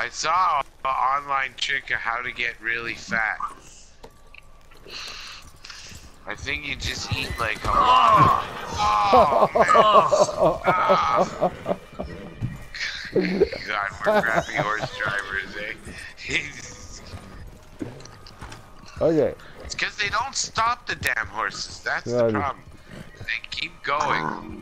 I saw an online trick of how to get really fat. I think you just eat like a lot. Oh, oh, oh. God, we're crappy horse drivers, eh? Okay. it's because they don't stop the damn horses. That's Yeah. the problem. They keep going.